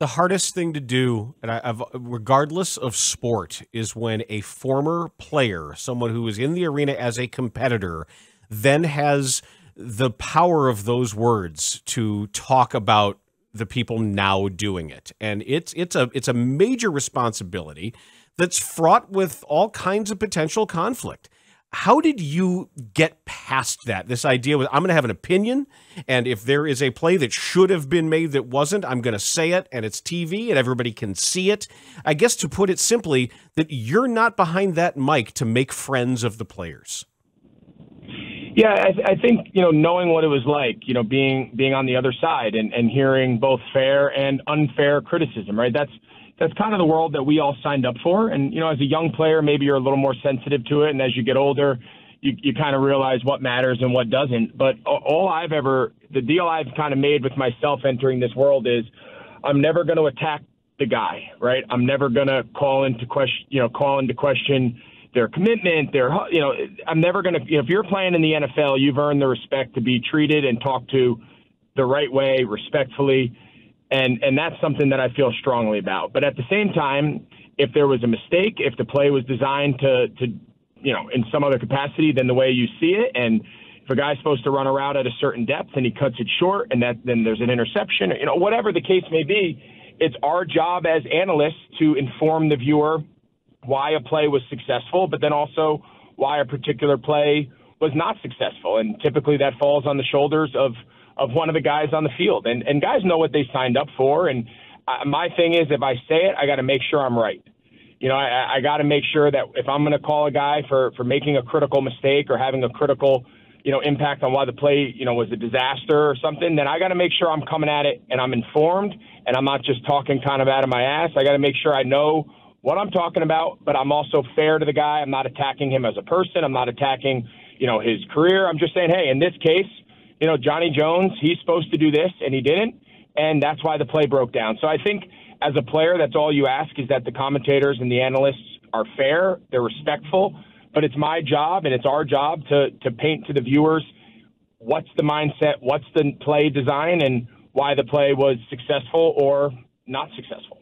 The hardest thing to do, and I, have regardless of sport, is when a former player, someone who is in the arena as a competitor, then has the power of those words to talk about the people now doing it. And it's it's a it's a major responsibility that's fraught with all kinds of potential conflict. How did you get past that? This idea was I'm going to have an opinion, and if there is a play that should have been made that wasn't, I'm going to say it, and it's TV, and everybody can see it. I guess to put it simply, that you're not behind that mic to make friends of the players. Yeah, I, I think you know knowing what it was like, you know, being being on the other side and, and hearing both fair and unfair criticism, right? That's that's kind of the world that we all signed up for. And you know, as a young player, maybe you're a little more sensitive to it, and as you get older, you you kind of realize what matters and what doesn't. But all I've ever, the deal I've kind of made with myself entering this world is, I'm never going to attack the guy, right? I'm never going to call into question, you know, call into question their commitment, their you know, I'm never going to if you're playing in the NFL, you've earned the respect to be treated and talked to the right way, respectfully, and and that's something that I feel strongly about. But at the same time, if there was a mistake, if the play was designed to to you know in some other capacity than the way you see it, and if a guy's supposed to run a route at a certain depth and he cuts it short, and that then there's an interception, you know, whatever the case may be, it's our job as analysts to inform the viewer why a play was successful, but then also why a particular play was not successful. And typically that falls on the shoulders of of one of the guys on the field. And and guys know what they signed up for. And uh, my thing is, if I say it, I got to make sure I'm right. You know, I, I got to make sure that if I'm going to call a guy for for making a critical mistake or having a critical you know, impact on why the play, you know, was a disaster or something, then I got to make sure I'm coming at it and I'm informed and I'm not just talking kind of out of my ass. I got to make sure I know what I'm talking about, but I'm also fair to the guy. I'm not attacking him as a person. I'm not attacking, you know, his career. I'm just saying, hey, in this case, you know, Johnny Jones, he's supposed to do this and he didn't, and that's why the play broke down. So I think as a player, that's all you ask is that the commentators and the analysts are fair, they're respectful, but it's my job and it's our job to to paint to the viewers what's the mindset, what's the play design, and why the play was successful or not successful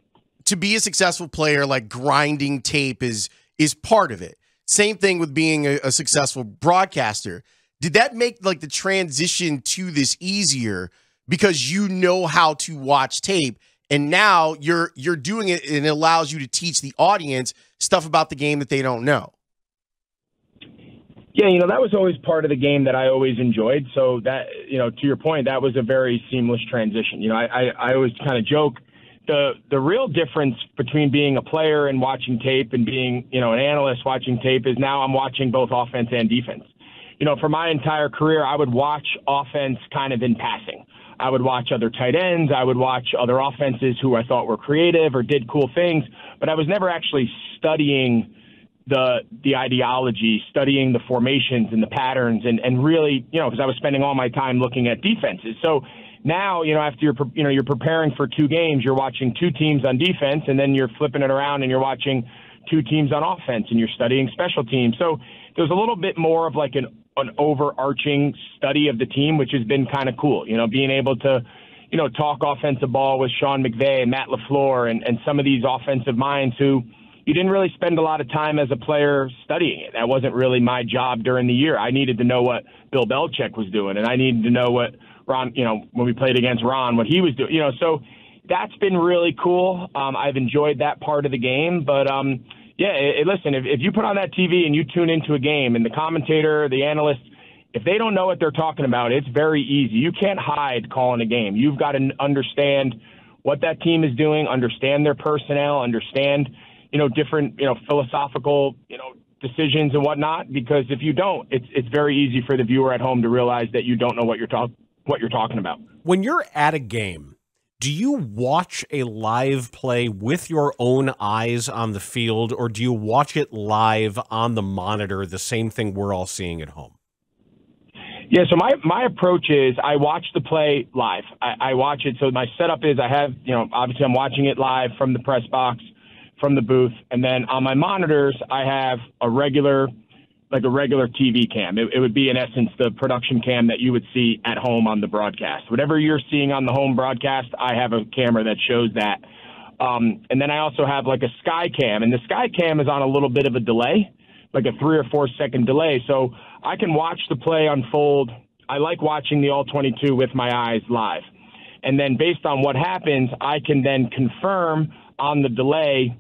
to be a successful player, like grinding tape is is part of it. Same thing with being a, a successful broadcaster. Did that make like the transition to this easier because you know how to watch tape and now you're you're doing it and it allows you to teach the audience stuff about the game that they don't know. Yeah, you know, that was always part of the game that I always enjoyed. So that, you know, to your point, that was a very seamless transition. You know, I, I, I always kind of joke the the real difference between being a player and watching tape and being you know an analyst watching tape is now I'm watching both offense and defense. You know, for my entire career, I would watch offense kind of in passing. I would watch other tight ends. I would watch other offenses who I thought were creative or did cool things, but I was never actually studying the the ideology, studying the formations and the patterns, and and really, you know, because I was spending all my time looking at defenses. So now, you know, after you're, you know, you're preparing for two games, you're watching two teams on defense, and then you're flipping it around and you're watching two teams on offense, and you're studying special teams. So there's a little bit more of like an an overarching study of the team, which has been kind of cool. You know, being able to, you know, talk offensive ball with Sean McVay, and Matt LaFleur, and and some of these offensive minds who you didn't really spend a lot of time as a player studying it. That wasn't really my job during the year. I needed to know what Bill Belichick was doing, and I needed to know what Ron, you know, when we played against Ron, what he was doing, you know, so that's been really cool. Um, I've enjoyed that part of the game, but um, yeah, it, it, listen, if, if you put on that TV and you tune into a game and the commentator, the analyst, if they don't know what they're talking about, it's very easy. You can't hide calling a game. You've got to understand what that team is doing, understand their personnel, understand, you know, different, you know, philosophical, you know, decisions and whatnot. Because if you don't, it's it's very easy for the viewer at home to realize that you don't know what you're talking what you're talking about. When you're at a game, do you watch a live play with your own eyes on the field, or do you watch it live on the monitor, the same thing we're all seeing at home? Yeah, so my, my approach is I watch the play live. I, I watch it. So my setup is I have, you know, obviously I'm watching it live from the press box, from the booth. And then on my monitors, I have a regular like a regular TV cam. It, it would be in essence the production cam that you would see at home on the broadcast. Whatever you're seeing on the home broadcast, I have a camera that shows that. Um, and then I also have like a sky cam, and the sky cam is on a little bit of a delay, like a three or four second delay. So I can watch the play unfold. I like watching the all 22 with my eyes live. And then based on what happens, I can then confirm on the delay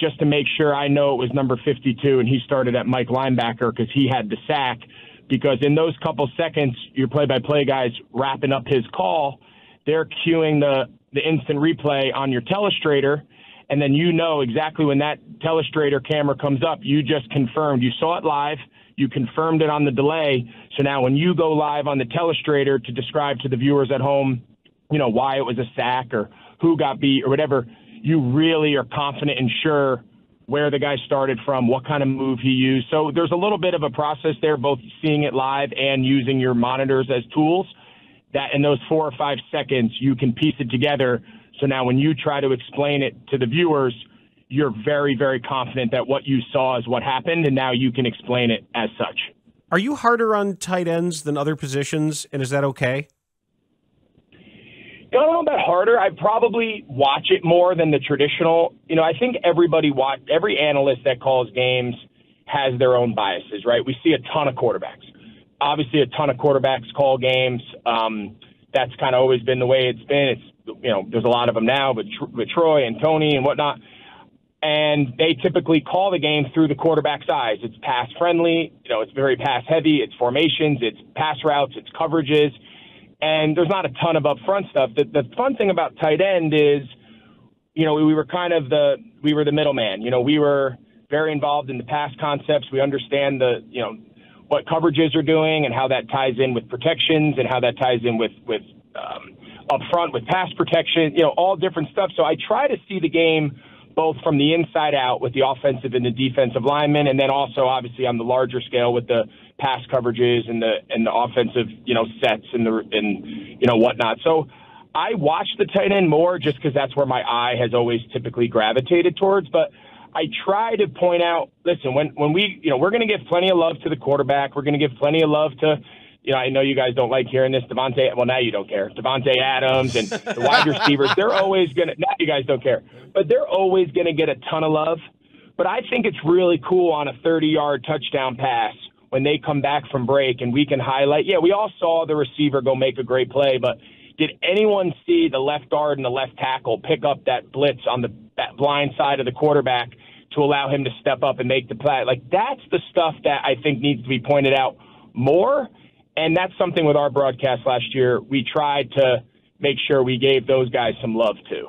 just to make sure I know it was number 52 and he started at Mike linebacker because he had the sack. Because in those couple seconds, your play by play guys wrapping up his call, they're cueing the, the instant replay on your telestrator. And then you know exactly when that telestrator camera comes up, you just confirmed. You saw it live, you confirmed it on the delay. So now when you go live on the telestrator to describe to the viewers at home, you know, why it was a sack or who got beat or whatever, you really are confident and sure where the guy started from, what kind of move he used. So there's a little bit of a process there, both seeing it live and using your monitors as tools. That in those four or five seconds, you can piece it together. So now when you try to explain it to the viewers, you're very, very confident that what you saw is what happened, and now you can explain it as such. Are you harder on tight ends than other positions, and is that okay? I don't know about harder. I probably watch it more than the traditional. You know, I think everybody watch every analyst that calls games has their own biases, right? We see a ton of quarterbacks. Obviously, a ton of quarterbacks call games. Um, that's kind of always been the way it's been. It's you know, there's a lot of them now, but with Troy and Tony and whatnot. And they typically call the game through the quarterback's eyes. It's pass friendly. You know, it's very pass heavy. It's formations. It's pass routes. It's coverages and there's not a ton of upfront stuff. The, the fun thing about tight end is, you know, we were kind of the we were the middleman. You know, we were very involved in the pass concepts. We understand the you know what coverages are doing and how that ties in with protections and how that ties in with with um, upfront with pass protection. You know, all different stuff. So I try to see the game both from the inside out with the offensive and the defensive linemen, and then also obviously on the larger scale with the pass coverages and the and the offensive you know sets and the and you know whatnot. So I watch the tight end more just because that's where my eye has always typically gravitated towards. But I try to point out, listen, when when we you know we're going to give plenty of love to the quarterback, we're going to give plenty of love to. You know, I know you guys don't like hearing this. Davante, well, now you don't care. Davante Adams and the wide receivers, they're always going to, now you guys don't care, but they're always going to get a ton of love. But I think it's really cool on a 30 yard touchdown pass when they come back from break and we can highlight. Yeah, we all saw the receiver go make a great play, but did anyone see the left guard and the left tackle pick up that blitz on the blind side of the quarterback to allow him to step up and make the play? Like that's the stuff that I think needs to be pointed out more. And that's something with our broadcast last year. We tried to make sure we gave those guys some love too.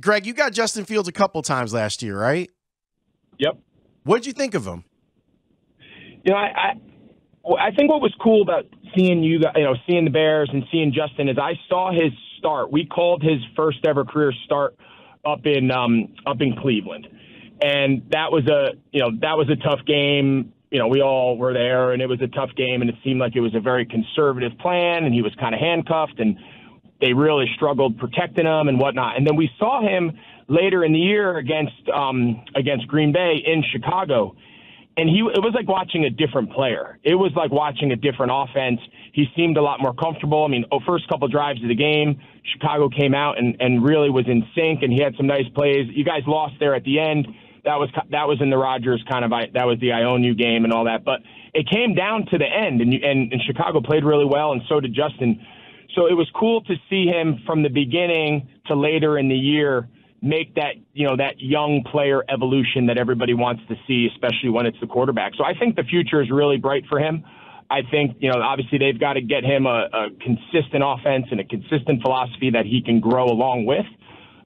Greg, you got Justin Fields a couple times last year, right? Yep. What did you think of him? you know, I, I, I think what was cool about seeing you, you know, seeing the Bears and seeing Justin is I saw his start. We called his first ever career start up in um, up in Cleveland, and that was a you know that was a tough game. You know, we all were there, and it was a tough game, and it seemed like it was a very conservative plan, and he was kind of handcuffed, and they really struggled protecting him and whatnot. And then we saw him later in the year against um, against Green Bay in Chicago and he it was like watching a different player. It was like watching a different offense. He seemed a lot more comfortable. I mean, oh, first couple drives of the game, Chicago came out and and really was in sync, and he had some nice plays. You guys lost there at the end. That was that was in the Rodgers kind of that was the I own you game and all that. But it came down to the end, and and, and Chicago played really well, and so did Justin. So it was cool to see him from the beginning to later in the year make that you know that young player evolution that everybody wants to see, especially when it's the quarterback. So I think the future is really bright for him. I think you know obviously they've got to get him a, a consistent offense and a consistent philosophy that he can grow along with.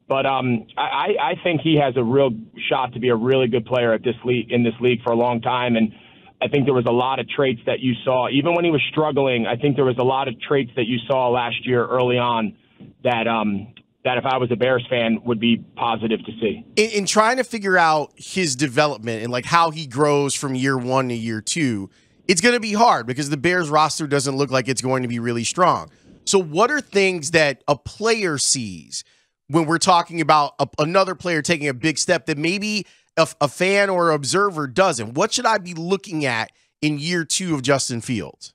But um, I, I think he has a real shot to be a really good player at this league in this league for a long time. And I think there was a lot of traits that you saw, even when he was struggling. I think there was a lot of traits that you saw last year early on that um, that if I was a Bears fan would be positive to see. In, in, trying to figure out his development and like how he grows from year one to year two, it's going to be hard because the Bears roster doesn't look like it's going to be really strong. So, what are things that a player sees when we're talking about a, another player taking a big step that maybe a, a fan or observer doesn't? What should I be looking at in year two of Justin Fields?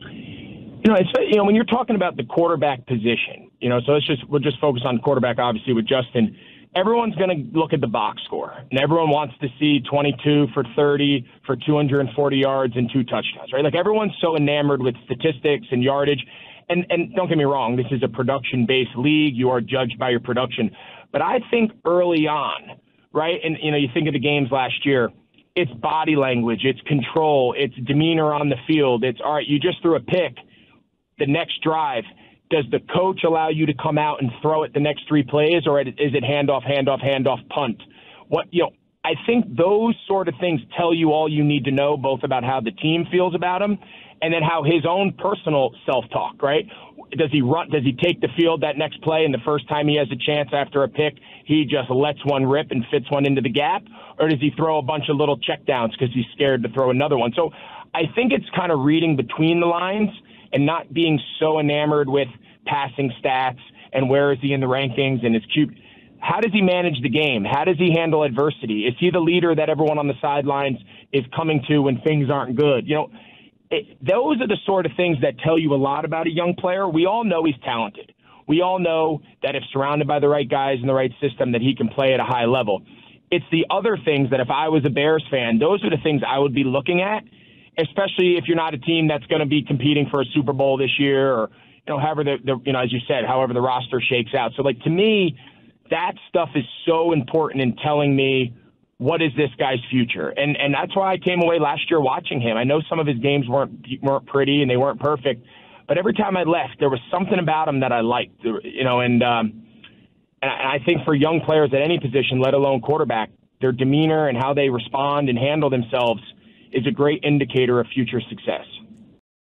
You know, it's, you know, when you're talking about the quarterback position, you know, so let's just we'll just focus on quarterback, obviously with Justin. Everyone's going to look at the box score, and everyone wants to see 22 for 30 for 240 yards and two touchdowns, right? Like everyone's so enamored with statistics and yardage. And and don't get me wrong, this is a production-based league. You are judged by your production. But I think early on, right? And you know, you think of the games last year. It's body language, it's control, it's demeanor on the field. It's all right. You just threw a pick. The next drive, does the coach allow you to come out and throw it the next three plays, or is it handoff, handoff, handoff, punt? What you know, I think those sort of things tell you all you need to know, both about how the team feels about him, and then how his own personal self-talk. Right? Does he run? Does he take the field that next play, and the first time he has a chance after a pick, he just lets one rip and fits one into the gap, or does he throw a bunch of little checkdowns because he's scared to throw another one? So I think it's kind of reading between the lines and not being so enamored with passing stats and where is he in the rankings and his cute. How does he manage the game? How does he handle adversity? Is he the leader that everyone on the sidelines is coming to when things aren't good? You know, it, those are the sort of things that tell you a lot about a young player. We all know he's talented we all know that if surrounded by the right guys in the right system, that he can play at a high level. It's the other things that if I was a Bears fan, those are the things I would be looking at, especially if you're not a team that's going to be competing for a Super Bowl this year or, you know, however the, the, you know, as you said, however the roster shakes out. So, like, to me, that stuff is so important in telling me what is this guy's future. And, and that's why I came away last year watching him. I know some of his games weren't, weren't pretty and they weren't perfect but every time I left, there was something about him that I liked, you know, and, um, and I think for young players at any position, let alone quarterback, their demeanor and how they respond and handle themselves is a great indicator of future success.